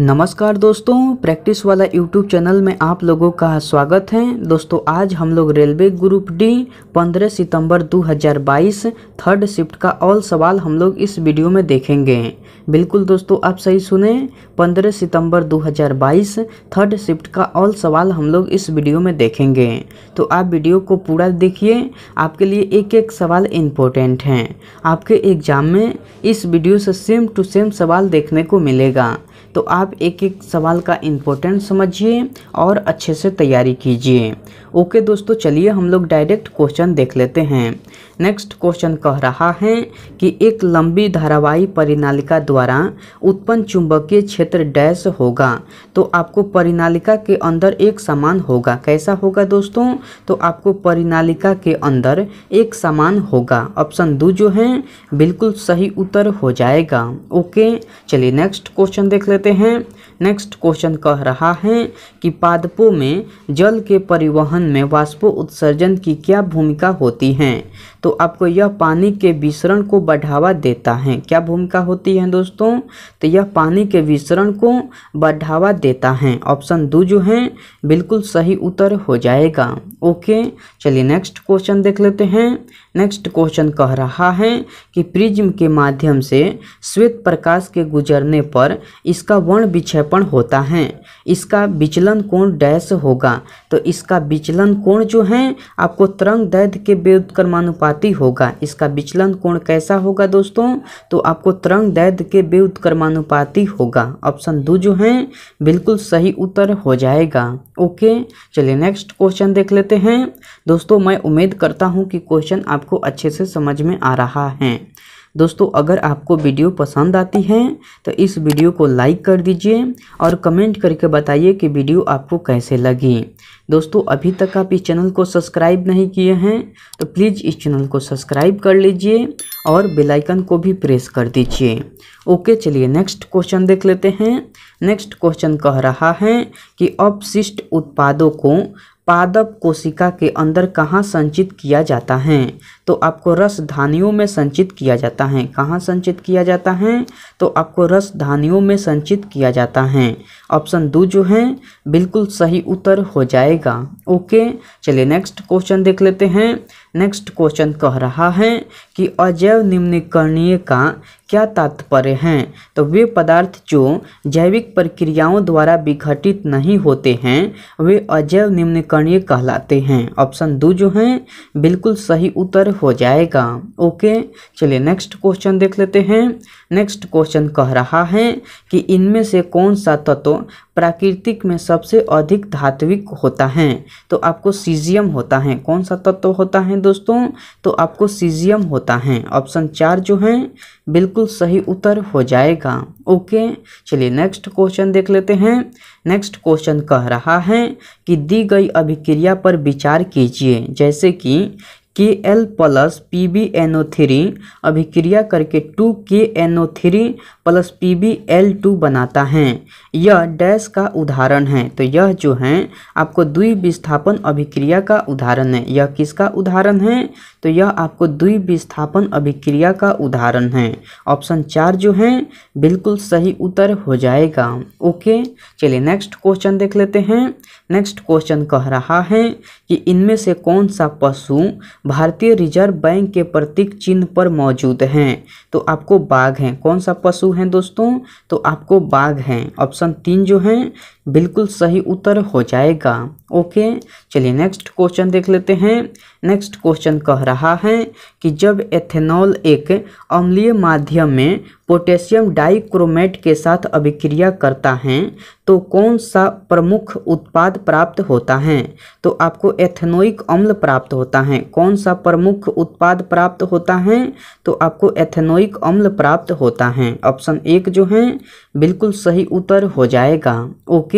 नमस्कार दोस्तों प्रैक्टिस वाला यूट्यूब चैनल में आप लोगों का स्वागत है। दोस्तों, आज हम लोग रेलवे ग्रुप डी 15 सितंबर 2022 थर्ड शिफ्ट का ऑल सवाल हम लोग इस वीडियो में देखेंगे। बिल्कुल दोस्तों, आप सही सुने 15 सितंबर 2022 थर्ड शिफ्ट का ऑल सवाल हम लोग इस वीडियो में देखेंगे। तो आप वीडियो को पूरा देखिए, आपके लिए एक एक सवाल इम्पोर्टेंट हैं। आपके एग्ज़ाम में इस वीडियो से सेम टू सेम सवाल देखने को मिलेगा। तो आप एक एक सवाल का इम्पोर्टेंट समझिए और अच्छे से तैयारी कीजिए। ओके दोस्तों, चलिए हम लोग डायरेक्ट क्वेश्चन देख लेते हैं। नेक्स्ट क्वेश्चन कह रहा है कि एक लंबी धारावाही परिनालिका द्वारा उत्पन्न चुंबकीय क्षेत्र डैश होगा तो आपको परिनालिका के अंदर एक समान होगा। कैसा होगा दोस्तों? तो आपको परिनालिका के अंदर एक समान होगा। ऑप्शन दो जो है, बिल्कुल सही उत्तर हो जाएगा। ओके, चलिए नेक्स्ट क्वेश्चन देख लेते हैं। नेक्स्ट क्वेश्चन कह रहा है कि पादपों में जल के परिवहन में वाष्पो उत्सर्जन की क्या भूमिका होती है? तो आपको यह पानी के विसरण को बढ़ावा देता है। क्या भूमिका होती है दोस्तों? तो यह पानी के विसरण को बढ़ावा देता है। ऑप्शन दो जो है, बिल्कुल सही उत्तर हो जाएगा। ओके चलिए नेक्स्ट क्वेश्चन देख लेते हैं। नेक्स्ट क्वेश्चन कह रहा है कि प्रिज्म के माध्यम से श्वेत प्रकाश के गुजरने पर इसका वर्ण विक्षेपण होता है। इसका विचलन कोण डैश होगा। तो इसका विचलन कोण जो है, आपको तरंग दैर्घ्य के व्युत्क्रमानुपाती होगा। इसका विचलन कोण कैसा होगा दोस्तों? तो आपको तरंग दैर्घ्य के व्युत्क्रमानुपाती होगा। ऑप्शन दो जो है, बिल्कुल सही उत्तर हो जाएगा। ओके चलिए नेक्स्ट क्वेश्चन देख लेते हैं। दोस्तों, मैं उम्मीद करता हूँ कि क्वेश्चन आपको अच्छे से समझ में आ रहा है। दोस्तों, अगर आपको वीडियो पसंद आती है तो इस वीडियो को लाइक कर दीजिए और कमेंट करके बताइए कि वीडियो आपको कैसे लगी। दोस्तों, अभी तक आप इस चैनल को सब्सक्राइब नहीं किए हैं तो प्लीज़ इस चैनल को सब्सक्राइब कर लीजिए और बेल आइकन को भी प्रेस कर दीजिए। ओके, चलिए नेक्स्ट क्वेश्चन देख लेते हैं। नेक्स्ट क्वेश्चन कह रहा है कि अपशिष्ट उत्पादों को पादप कोशिका के अंदर कहाँ संचित किया जाता है? तो आपको रस धानियों में संचित किया जाता है। कहाँ संचित किया जाता है? तो आपको रस धानियों में संचित किया जाता है। ऑप्शन दो जो है, बिल्कुल सही उत्तर हो जाएगा। ओके, चलिए नेक्स्ट क्वेश्चन देख लेते हैं। नेक्स्ट क्वेश्चन कह रहा है कि अजैव निम्नीकरणीय का क्या तात्पर्य है? तो वे पदार्थ जो जैविक प्रक्रियाओं द्वारा विघटित नहीं होते हैं, वे अजैव निम्नीकरणीय कहलाते हैं। ऑप्शन दो जो है, बिल्कुल सही उत्तर हो जाएगा। ओके, चलिए नेक्स्ट क्वेश्चन देख लेते हैं। नेक्स्ट क्वेश्चन कह रहा है कि इनमें से कौन सा तत्व प्राकृतिक में सबसे अधिक धात्विक होता है? तो आपको सीजियम होता है। कौन सा तत्व होता है दोस्तों? तो आपको सीजियम होता है। ऑप्शन चार जो है, बिल्कुल सही उत्तर हो जाएगा। ओके, चलिए नेक्स्ट क्वेश्चन देख लेते हैं। नेक्स्ट क्वेश्चन कह रहा है कि दी गई अभिक्रिया पर विचार कीजिए। जैसे कि K L plus P B N O three अभिक्रिया करके two K N O three plus P B L two बनाता है। यह डैश का उदाहरण है। तो यह जो है, आपको द्वि विस्थापन अभिक्रिया का उदाहरण है। यह किसका उदाहरण है? तो यह आपको द्वि विस्थापन अभिक्रिया का उदाहरण है। ऑप्शन चार जो है, बिल्कुल सही उत्तर हो जाएगा। ओके चलिए नेक्स्ट क्वेश्चन देख लेते हैं। नेक्स्ट क्वेश्चन कह रहा है कि इनमें से कौन सा पशु भारतीय रिज़र्व बैंक के प्रतीक चिन्ह पर मौजूद हैं। तो आपको बाघ हैं। कौन सा पशु हैं दोस्तों? तो आपको बाघ हैं। ऑप्शन तीन जो हैं बिल्कुल सही उत्तर हो जाएगा। ओके, चलिए नेक्स्ट क्वेश्चन देख लेते हैं। नेक्स्ट क्वेश्चन कह रहा है कि जब एथेनॉल एक अम्लीय माध्यम में पोटेशियम डाइक्रोमेट के साथ अभिक्रिया करता है तो कौन सा प्रमुख उत्पाद प्राप्त होता है? तो आपको एथेनोइक अम्ल प्राप्त होता है। कौन सा प्रमुख उत्पाद प्राप्त होता है? तो आपको एथेनोइक अम्ल प्राप्त होता है। ऑप्शन एक जो है, बिल्कुल सही उत्तर हो जाएगा। ओके।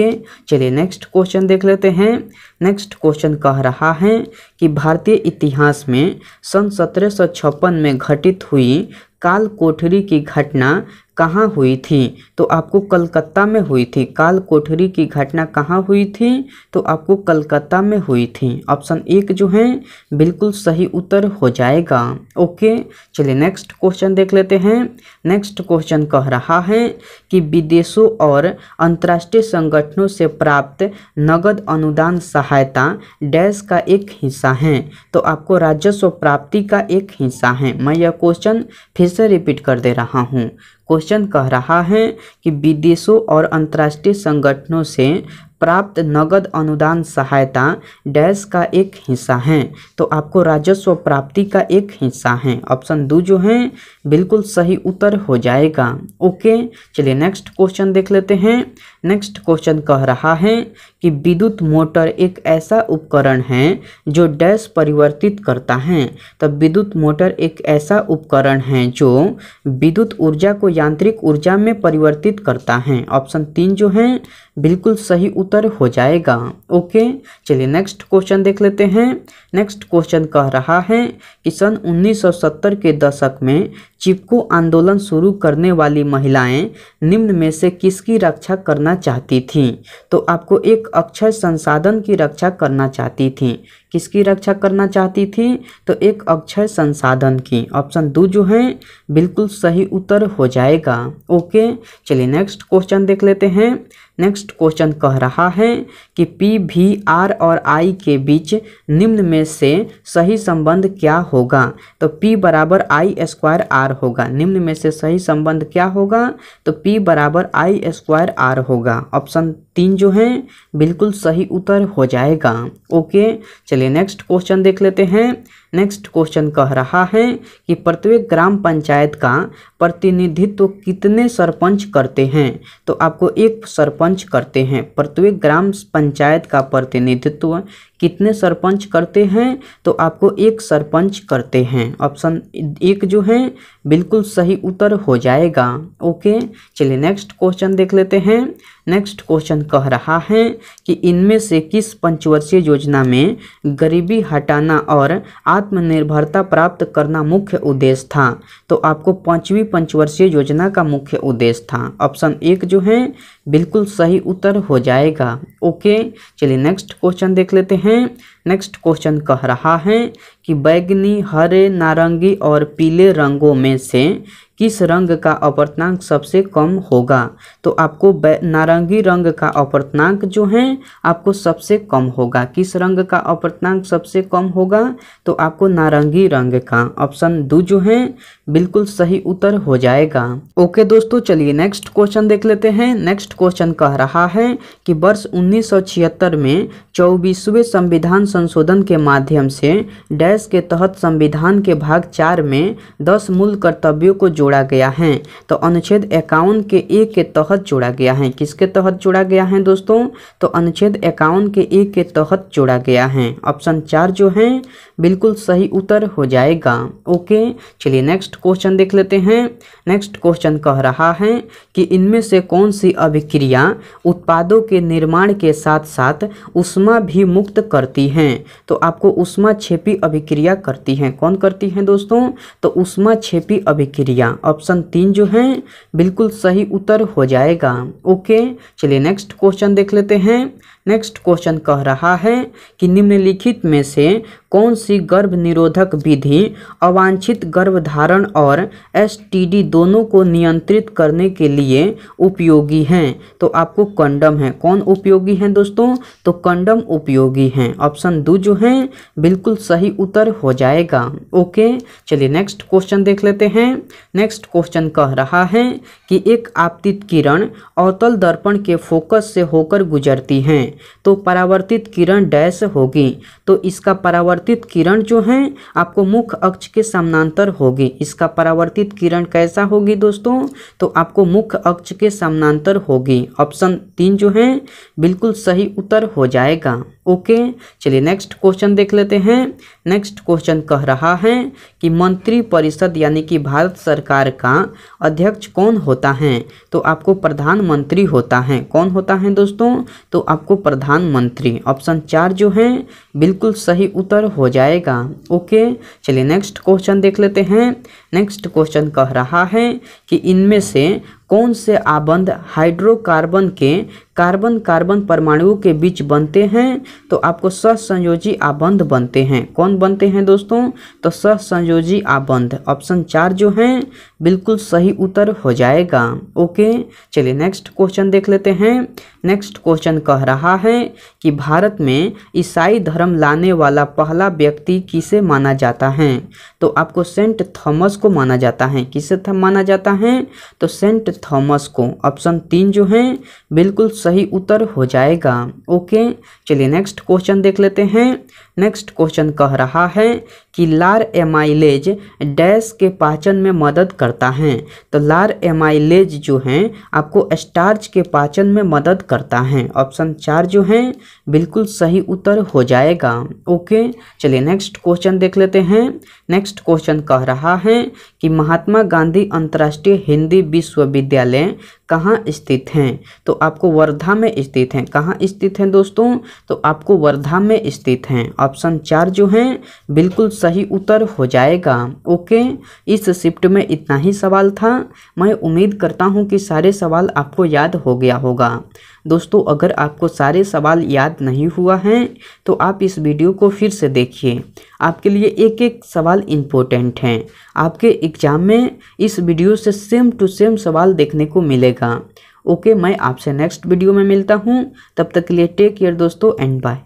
चलिए नेक्स्ट क्वेश्चन देख लेते हैं। नेक्स्ट क्वेश्चन कह रहा है कि भारतीय इतिहास में सन सत्रह सौ छप्पन में घटित हुई काल कोठरी की घटना कहाँ हुई थी? तो आपको कलकत्ता में हुई थी। काल कोठरी की घटना कहाँ हुई थी? तो आपको कलकत्ता में हुई थी। ऑप्शन एक जो है, बिल्कुल सही उत्तर हो जाएगा। ओके, चलिए नेक्स्ट क्वेश्चन देख लेते हैं। नेक्स्ट क्वेश्चन कह रहा है कि विदेशों और अंतर्राष्ट्रीय संगठनों से प्राप्त नगद अनुदान सहायता डैश का एक हिस्सा है तो आपको राजस्व प्राप्ति का एक हिस्सा है। मैं यह क्वेश्चन फिर से रिपीट कर दे रहा हूँ। क्वेश्चन कह रहा है कि विदेशों और अंतर्राष्ट्रीय संगठनों से प्राप्त नगद अनुदान सहायता डैश का एक हिस्सा है। तो आपको राजस्व प्राप्ति का एक हिस्सा है। ऑप्शन दो जो है, बिल्कुल सही उत्तर हो जाएगा। ओके, चलिए नेक्स्ट क्वेश्चन देख लेते हैं। नेक्स्ट क्वेश्चन कह रहा है कि विद्युत मोटर एक ऐसा उपकरण है जो डैश परिवर्तित करता है। तो विद्युत मोटर एक ऐसा उपकरण है जो विद्युत ऊर्जा को यांत्रिक ऊर्जा में परिवर्तित करता है। ऑप्शन तीन जो है, बिल्कुल सही उत्तर हो जाएगा। ओके, चलिए नेक्स्ट क्वेश्चन देख लेते हैं। नेक्स्ट क्वेश्चन कह रहा है कि सन 1970 के दशक में चिपको आंदोलन शुरू करने वाली महिलाएँ निम्न में से किसकी रक्षा करना चाहती थीं? तो आपको एक अक्षय संसाधन की रक्षा करना चाहती थी। किसकी रक्षा करना चाहती थी? तो एक अक्षय संसाधन की। ऑप्शन दो जो है, बिल्कुल सही उत्तर हो जाएगा। ओके, चलिए नेक्स्ट क्वेश्चन देख लेते हैं। नेक्स्ट क्वेश्चन कह रहा है कि पी वी आर और आई के बीच निम्न में से सही संबंध क्या होगा? तो पी बराबर आई स्क्वायर आर होगा। निम्न में से सही संबंध क्या होगा? तो पी बराबर आई स्क्वायर आर होगा। ऑप्शन तीन जो हैं, बिल्कुल सही उत्तर हो जाएगा। ओके, चलिए नेक्स्ट क्वेश्चन देख लेते हैं। नेक्स्ट क्वेश्चन कह रहा है कि प्रत्येक ग्राम पंचायत का प्रतिनिधित्व कितने सरपंच करते हैं? तो आपको एक सरपंच करते हैं। प्रत्येक ग्राम पंचायत का प्रतिनिधित्व कितने सरपंच करते हैं तो आपको एक सरपंच करते हैं। ऑप्शन एक जो है, बिल्कुल सही उत्तर हो जाएगा। ओके, चलिए नेक्स्ट क्वेश्चन देख लेते हैं। नेक्स्ट क्वेश्चन कह रहा है कि इनमें से किस पंचवर्षीय योजना में गरीबी हटाना और आत्मनिर्भरता प्राप्त करना मुख्य उद्देश्य था? तो आपको पांचवी पंचवर्षीय योजना का मुख्य उद्देश्य था। ऑप्शन एक जो है, बिल्कुल सही उत्तर हो जाएगा। ओके, चलिए नेक्स्ट क्वेश्चन देख लेते हैं। नेक्स्ट क्वेश्चन कह रहा है कि बैगनी हरे नारंगी और पीले रंगों में से किस रंग का अपर्तनांक सबसे कम होगा? तो आपको नारंगी रंग का अपर्तनांक जो है, आपको सबसे कम होगा। किस रंग का अपर्तनांक सबसे कम होगा? तो आपको नारंगी रंग का ऑप्शन दो जो है, बिल्कुल सही उत्तर हो जाएगा। ओके दोस्तों, चलिए नेक्स्ट क्वेश्चन देख लेते हैं। नेक्स्ट क्वेश्चन कह रहा है कि वर्ष उन्नीस सौ छिहत्तर में चौबीसवें संविधान संशोधन के माध्यम से डैश के तहत संविधान के भाग चार में दस मूल कर्तव्यों को जोड़ा गया है। तो अनुच्छेद इक्यावन के ए के तहत जोड़ा गया है। किसके तहत जोड़ा गया है दोस्तों? तो अनुच्छेद इक्यावन के ए के तहत जोड़ा गया है। ऑप्शन चार जो है, बिल्कुल सही उत्तर हो जाएगा। ओके, चलिए नेक्स्ट क्वेश्चन देख लेते हैं। नेक्स्ट क्वेश्चन कह रहा है कि इनमें से कौन सी अभिक्रिया उत्पादों के निर्माण के साथ साथ उष्मा भी मुक्त करती हैं? तो आपको उष्मा छेपी अभिक्रिया करती हैं। कौन करती हैं दोस्तों? तो उष्मा छेपी अभिक्रिया। ऑप्शन तीन जो है, बिल्कुल सही उत्तर हो जाएगा। ओके, चलिए नेक्स्ट क्वेश्चन देख लेते हैं। नेक्स्ट क्वेश्चन कह रहा है कि निम्नलिखित में से कौन सी गर्भ निरोधक विधि, अवांछित गर्भधारण और एसटीडी दोनों को नियंत्रित करने के लिए उपयोगी हैं? तो आपको कंडम है। कौन उपयोगी है दोस्तों? तो कंडम उपयोगी हैं। ऑप्शन दो जो है, बिल्कुल सही उत्तर हो जाएगा। ओके चलिए नेक्स्ट क्वेश्चन देख लेते हैं। नेक्स्ट क्वेश्चन कह रहा है कि एक आपतित किरण अवतल दर्पण के फोकस से होकर गुजरती हैं। तो परावर्तित किरण डैश होगी। तो इसका परावर्तित किरण जो है, आपको मुख्य अक्ष के समानांतर होगी। इसका परावर्तित किरण कैसा होगी दोस्तों? तो आपको मुख्य अक्ष के समानांतर होगी। ऑप्शन तीन जो है, बिल्कुल सही उत्तर हो जाएगा। ओके। चलिए नेक्स्ट क्वेश्चन देख लेते हैं। नेक्स्ट क्वेश्चन कह रहा है कि मंत्री परिषद यानी कि भारत सरकार का अध्यक्ष कौन होता है? तो आपको प्रधानमंत्री होता है। कौन होता है दोस्तों? तो आपको प्रधानमंत्री। ऑप्शन चार जो है, बिल्कुल सही उत्तर हो जाएगा। ओके। चलिए नेक्स्ट क्वेश्चन देख लेते हैं। नेक्स्ट क्वेश्चन कह रहा है कि इनमें से कौन से आबंध हाइड्रोकार्बन के कार्बन कार्बन परमाणुओं के बीच बनते हैं? तो आपको सहसंयोजी आबंध बनते हैं। कौन बनते हैं दोस्तों? तो सहसंयोजी आबंध। ऑप्शन चार जो हैं, बिल्कुल सही उत्तर हो जाएगा। ओके, चलिए नेक्स्ट क्वेश्चन देख लेते हैं। नेक्स्ट क्वेश्चन कह रहा है कि भारत में ईसाई धर्म लाने वाला पहला व्यक्ति किसे माना जाता है? तो आपको सेंट थॉमस को माना जाता है। किसे माना जाता है? तो सेंट थॉमस को ऑप्शन तीन जो है, बिल्कुल सही उत्तर हो जाएगा। ओके, चलिए नेक्स्ट क्वेश्चन देख लेते हैं। नेक्स्ट क्वेश्चन कह रहा है कि लार एमाइलेज डैश के पाचन में मदद करता है। तो लार एमाइलेज जो है, आपको स्टार्च के पाचन में मदद करता है। ऑप्शन चार जो है, बिल्कुल सही उत्तर हो जाएगा। ओके, चलिए नेक्स्ट क्वेश्चन देख लेते हैं। नेक्स्ट क्वेश्चन कह रहा है कि महात्मा गांधी अंतर्राष्ट्रीय हिंदी विश्वविद्यालय कहाँ स्थित हैं? तो आपको वर्धा में स्थित हैं। कहाँ स्थित हैं दोस्तों? तो आपको वर्धा में स्थित हैं। ऑप्शन चार जो हैं, बिल्कुल सही उत्तर हो जाएगा। ओके, इस शिफ्ट में इतना ही सवाल था। मैं उम्मीद करता हूँ कि सारे सवाल आपको याद हो गया होगा। दोस्तों, अगर आपको सारे सवाल याद नहीं हुआ है तो आप इस वीडियो को फिर से देखिए। आपके लिए एक एक सवाल इम्पोर्टेंट हैं। आपके एग्ज़ाम में इस वीडियो से सेम टू सेम सवाल देखने को मिलेगा। ओके मैं आपसे नेक्स्ट वीडियो में मिलता हूँ। तब तक के लिए टेक केयर दोस्तों एंड बाय